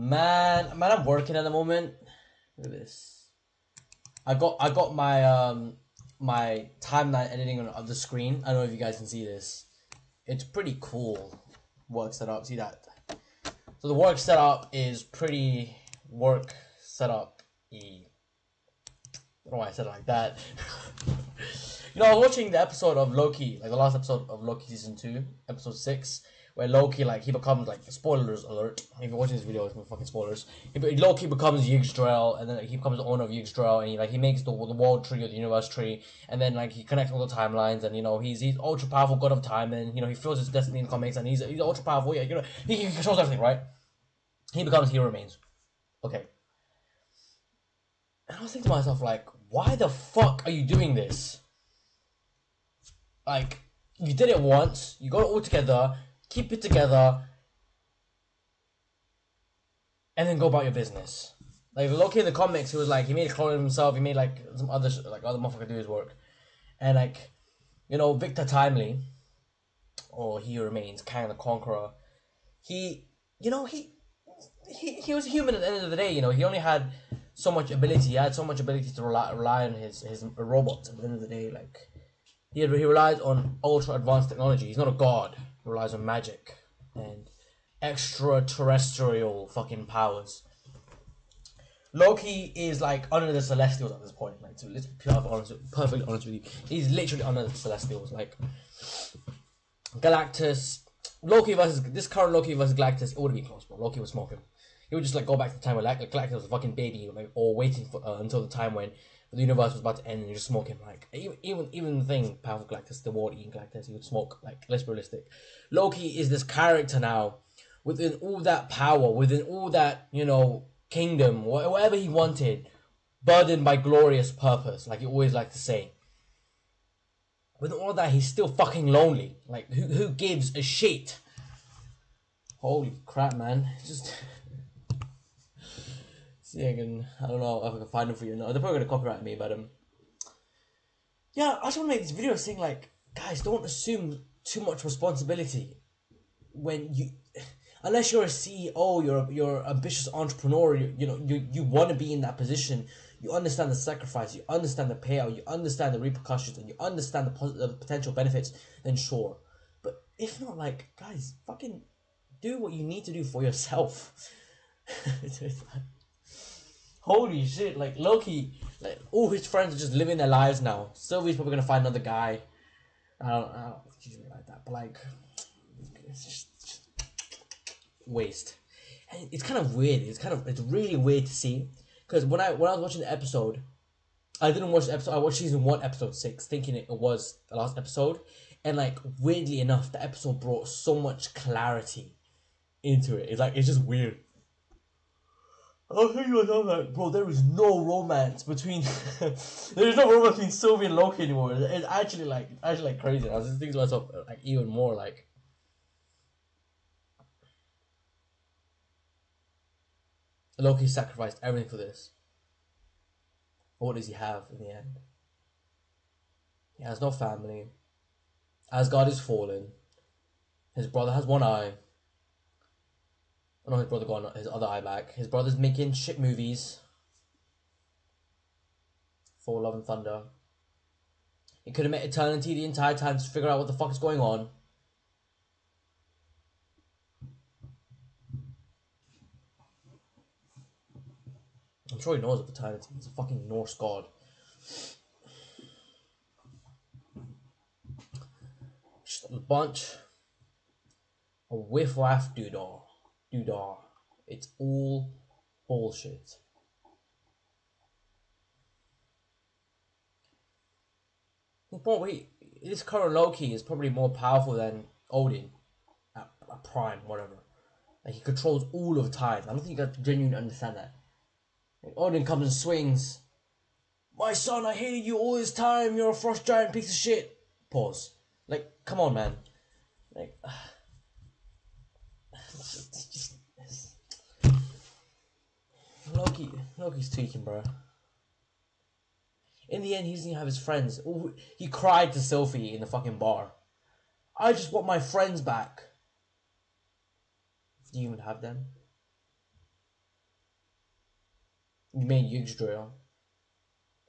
Man, man, I'm working at the moment. Look at this. I got I got my um my timeline editing on, the screen. I don't know if you guys can see this. It's pretty cool. Work setup. See that? So the work setup is pretty work setup e. I don't know why I said it like that. you know, I was watching the episode of Loki, like the last episode of Loki season two, episode six, where Loki like he becomes like spoilers alert. If you're watching this video, it's fucking spoilers. He, Loki becomes Yggdrasil, and then like, he becomes the owner of Yggdrasil, and he like he makes the the world tree or the universe tree, and then like he connects all the timelines, and you know he's he's ultra powerful god of time, and you know he feels his destiny in comics, and he's he's ultra powerful. Yeah, you know he, he controls everything, right? He becomes He Remains. Okay. And I was thinking to myself, like, why the fuck are you doing this? Like, you did it once, you got it all together, keep it together, and then go about your business. Like Loki in the comics, he was like he made a clone of himself. He made like some other sh- like other motherfucker do his work, and like you know Victor Timely, or he remains Kang the Conqueror. He you know he he he was human at the end of the day. You know he only had so much ability. He had so much ability to rely, rely on his his robots. At the end of the day, like he he relies on ultra advanced technology. He's not a god. Relies on magic and extraterrestrial fucking powers. Loki is like under the Celestials at this point. Like, to, let's be perfectly honest, perfectly honest with you, he's literally under the Celestials. Like, Galactus, Loki versus this current Loki versus Galactus, it would been close, bro. Loki was smoking. He would just like go back to the time where like, Galactus was a fucking baby, like, or waiting for uh, until the time when the universe was about to end and you just smoke him. Like even even even the thing, powerful Galactus, the world eating Galactus, he would smoke. Like let's be realistic. Loki is this character now within all that power, within all that you know kingdom, whatever he wanted, burdened by glorious purpose, like you always like to say. With all that, he's still fucking lonely. Like who who gives a shit? Holy crap, man! Just see, I. I don't know if I can find them for you. No, they're probably gonna copyright me, but um. Yeah, I just want to make this video saying like, guys, don't assume too much responsibility when you unless you're a CEO, you're a, you're an ambitious entrepreneur, you, you know, you, you want to be in that position, you understand the sacrifice, you understand the payout, you understand the repercussions, and you understand the, pos- the potential benefits, then sure. But if not, like, guys, fucking do what you need to do for yourself. Holy shit, like Loki, like all his friends are just living their lives now. Sylvie's probably gonna find another guy. I don't, I don't me like that, but like, it's just waste. And it's kind of weird. It's kind of it's really weird to see because when I when I was watching the episode, I didn't watch the episode. I watched season one, episode six, thinking it was the last episode, and like weirdly enough, the episode brought so much clarity into it. It's like it's just weird. I was thinking to myself like, bro, there is no romance between there is no romance between Sylvie and Loki anymore. It's actually like actually like crazy. I was just thinking to myself uh, like even more like Loki sacrificed everything for this. What does he have in the end? He has no family. Asgard is fallen. His brother has one eye. Oh no, his brother got his other eye back. His brother's making shit movies. Thor Love and Thunder. He could have met Eternity the entire time to figure out what the fuck is going on. I'm sure he knows of eternity. He's a fucking Norse god. Just a bunch of whiff waff doodah. Doodah. It's all bullshit. Probably this current Loki is probably more powerful than Odin at, Prime, whatever. Like he controls all of time. I don't think you guys genuinely understand that. Like Odin comes and swings. My son, I hated you all this time. You're a frost giant piece of shit. Pause. Like, come on, man. Like, it's... Loki, Loki's tweaking, bro. In the end, he doesn't have his friends. Ooh, He cried to Sylvie in the fucking bar. I just want my friends back. Do you even have them? You made Yggdrasil.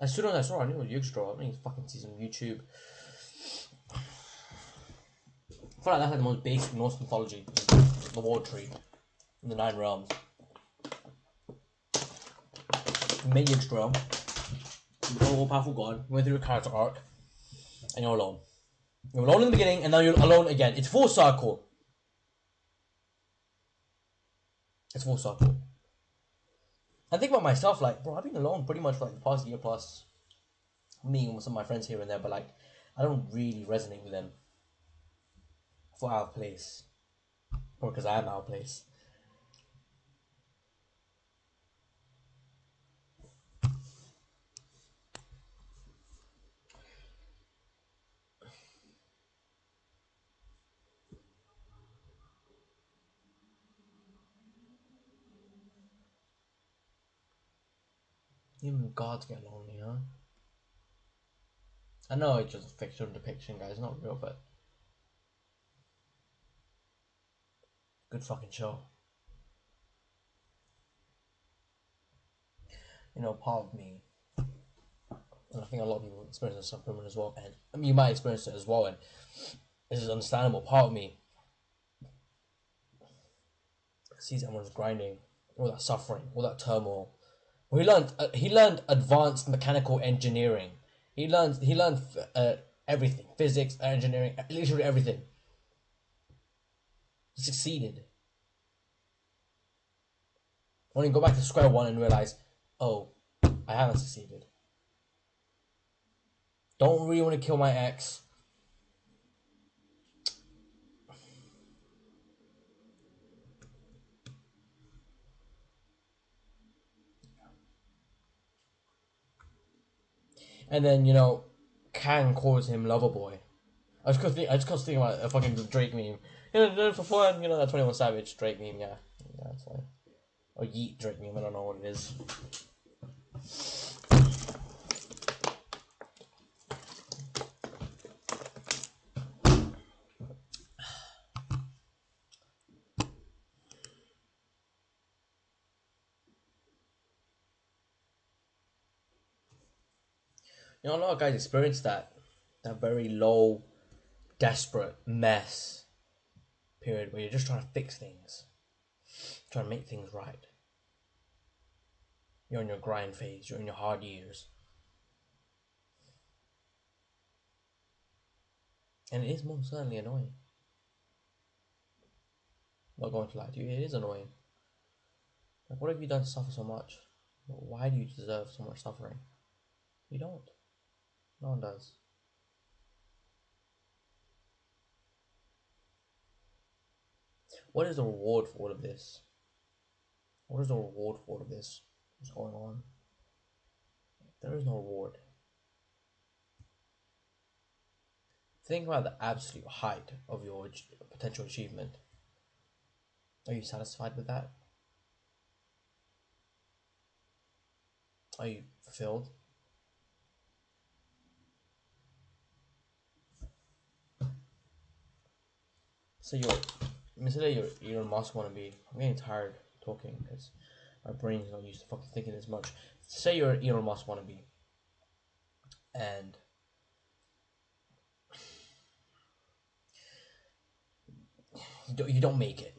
As soon as I saw it, I knew it was Yggdrasil. I need to fucking see some YouTube. I feel like that's like the most basic Norse mythology. The War Tree. In the Nine Realms. Made Yggdrasil. You're all powerful god. Went through a character arc. And you're alone. You're alone in the beginning, and now you're alone again. It's full circle. It's full circle. I think about myself, like, bro, I've been alone pretty much for like the past year plus. Me with some of my friends here and there, but like, I don't really resonate with them. For our place. Or because I am our place. Even gods get lonely, huh? I know it's just a fictional depiction, guys, not real, but good fucking show. You know, part of me, and I think a lot of people experience this from as well, and I mean, you might experience it as well, and this is understandable. Part of me sees everyone's grinding, all that suffering, all that turmoil, he learned uh, he learned advanced mechanical engineering. He learned he learned uh, everything, physics, engineering, literally everything. Succeeded. Only go back to square one and realize, oh, I haven't succeeded. Don't really want to kill my ex. And then you know, Kang calls him Loverboy. I just couldn't think. I just couldn't think about a fucking Drake meme. You know, for fun. You know that Twenty One Savage Drake meme. Yeah, yeah, that's fine. Or Yeet Drake meme. I don't know what it is. You know, a lot of guys experience that that very low, desperate mess period where you're just trying to fix things, trying to make things right. You're in your grind phase. You're in your hard years. And it is most certainly annoying. I'm not going to lie to you, it is annoying. Like, what have you done to suffer so much? Why do you deserve so much suffering? You don't. No one does. What is the reward for all of this? What is the reward for all of this? What's going on? There is no reward. Think about the absolute height of your potential achievement. Are you satisfied with that? Are you fulfilled? So you're, say you're Elon Musk want to be. I'm getting tired talking because my brain's not used to fucking thinking as much. Say you're Elon Musk want to be, and you don't, you don't make it.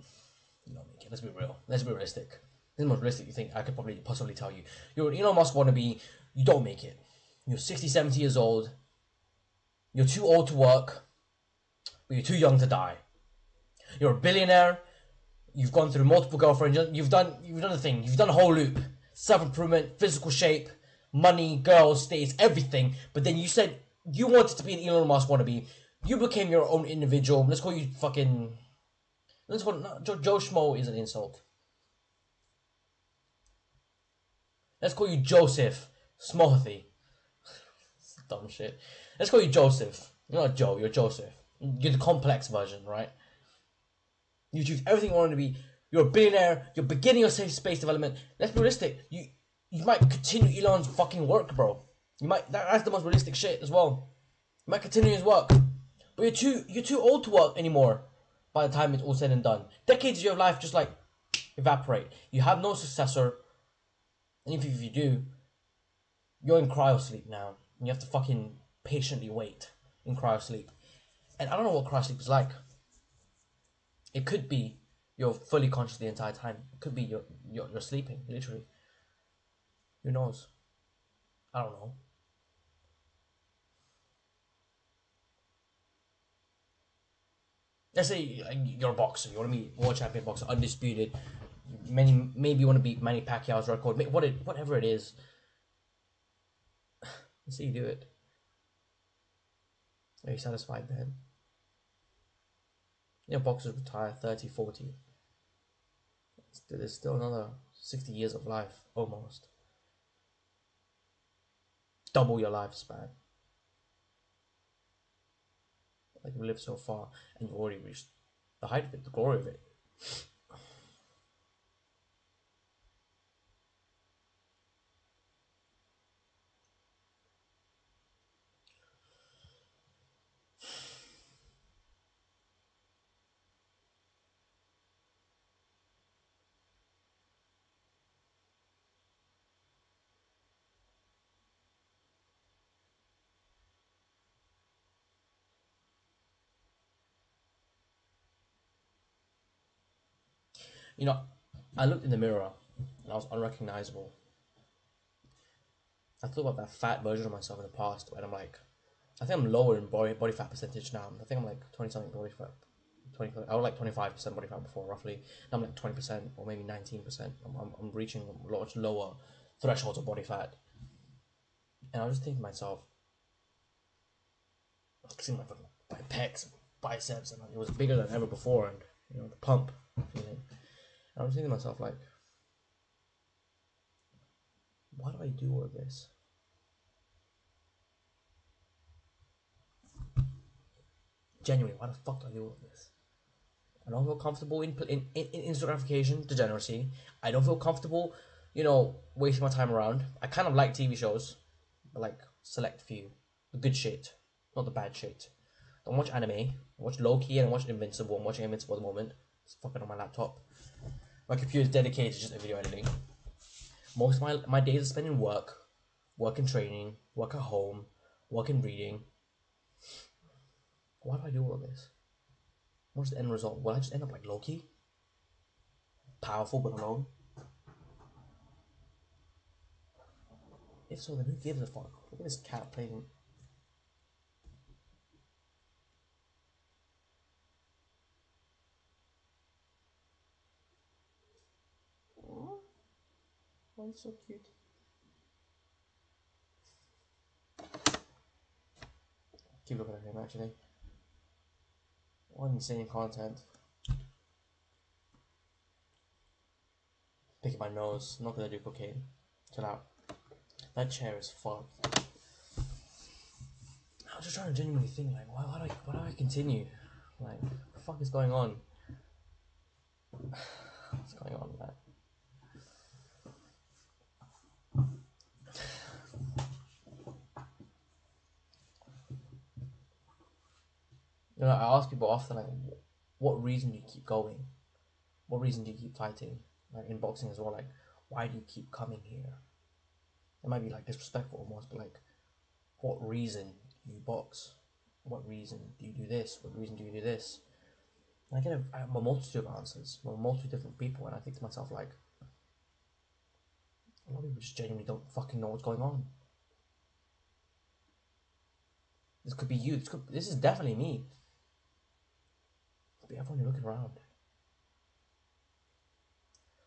You don't make it. Let's be real. Let's be realistic. This is most realistic you think I could probably possibly tell you. You're Elon Musk want to be. You don't make it. You're 60, 70 years old. You're too old to work, but you're too young to die. You're a billionaire. You've gone through multiple girlfriends. You've done you've done the thing. You've done a whole loop. Self improvement, physical shape, money, girls, states, everything. But then you said you wanted to be an Elon Musk wannabe. You became your own individual. Let's call you fucking. Let's call no, Joe, Joe Schmo is an insult. Let's call you Joseph Smothy. Dumb shit. Let's call you Joseph. You're not Joe. You're Joseph. You're the complex version, right? You achieved everything you wanted to be. You're a billionaire. You're beginning your safe space development. Let's be realistic. You you might continue Elon's fucking work, bro. You might that, that's the most realistic shit as well. You might continue his work, but you're too you're too old to work anymore. By the time it's all said and done, decades of your life just like evaporate. You have no successor. And if, if you do, you're in cryo sleep now. And you have to fucking patiently wait in cryo sleep. And I don't know what cryo sleep is like. It could be you're fully conscious the entire time. It could be you're, you're, you're sleeping, literally. Who knows? I don't know. Let's say uh, you're a boxer, you want to be world champion boxer, undisputed. Many maybe you want to beat Manny Pacquiao's record, what it, whatever it is. Let's see you do it. Are you satisfied then? Know, boxers retire 30, 40. There's still another 60 years of life, almost. Double your lifespan. Like you live so far and you already reached the height of it, the glory of it. You know, I looked in the mirror and I was unrecognizable. I thought about that fat version of myself in the past, and I'm like, I think I'm lower in body body fat percentage now. I think I'm like twenty something body fat. 20, I was like 25% body fat before, roughly. Now I'm like 20% or maybe 19%. I'm, I'm, I'm reaching much lower thresholds of body fat. And I was just thinking to myself, I seeing my, my pecs, biceps, and it was bigger than ever before, and you know, the pump feeling. I was thinking to myself, like, why do I do all of this? Genuinely, why the fuck do I do all of this? I don't feel comfortable in, in, in, in instant gratification, degeneracy. I don't feel comfortable, you know, wasting my time around. I kind of like TV shows, but like select few. The good shit, not the bad shit. Don't watch anime. Watch Loki and watch Invincible. I'm watching Invincible at the moment. It's fucking on my laptop. My computer is dedicated to just video editing. Most of my, my days are spent in work, work and training, work at home, work and reading. Why do I do all of this? What's the end result? Will I just end up like Loki? Powerful but alone? If so, then who gives a fuck? Look at this cat playing So cute. Keep looking at him actually. What insane content. Picking my nose. Not gonna do cocaine. Chill out. That chair is fucked. I was just trying to genuinely think, like, why, why do I, why do I continue? Like, what the fuck is going on? What's going on, man? You know, I ask people often, like, what reason do you keep going? What reason do you keep fighting? Like in boxing as well, like, why do you keep coming here? It might be like disrespectful almost, but like, what reason do you box? What reason do you do this? What reason do you do this? And I get a, a multitude of answers from a multitude of different people, and I think to myself, like, a lot of people just genuinely don't fucking know what's going on. This could be you. This could. This is definitely me be everyone you're looking around.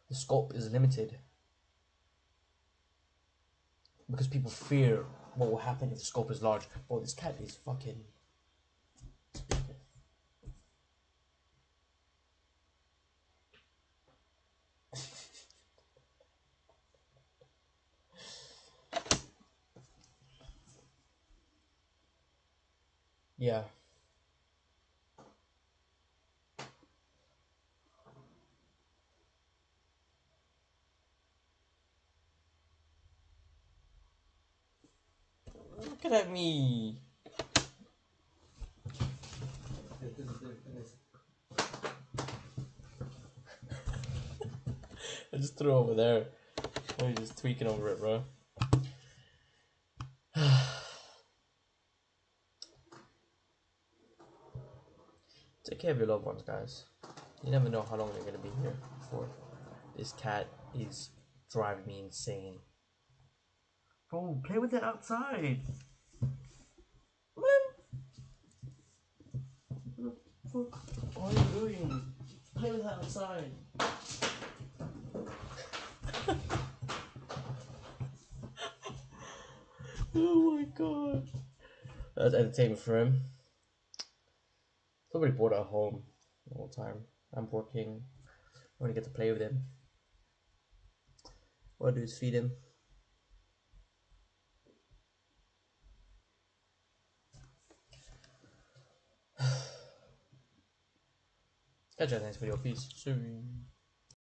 The scope is limited because people fear what will happen if the scope is large. Bro, this cat is fucking. yeah. Look at me. I just threw over there. Oh, he's just tweaking over it, bro. Take care of your loved ones, guys. You never know how long they're gonna be here for. This cat is driving me insane. Bro, play with it outside. What are you doing? Play with it outside. oh my god. That's entertainment for him. Somebody bored at home all the time. I'm working. I want to get to play with him. What I do is feed him. Catch you the next video. Peace. Soon.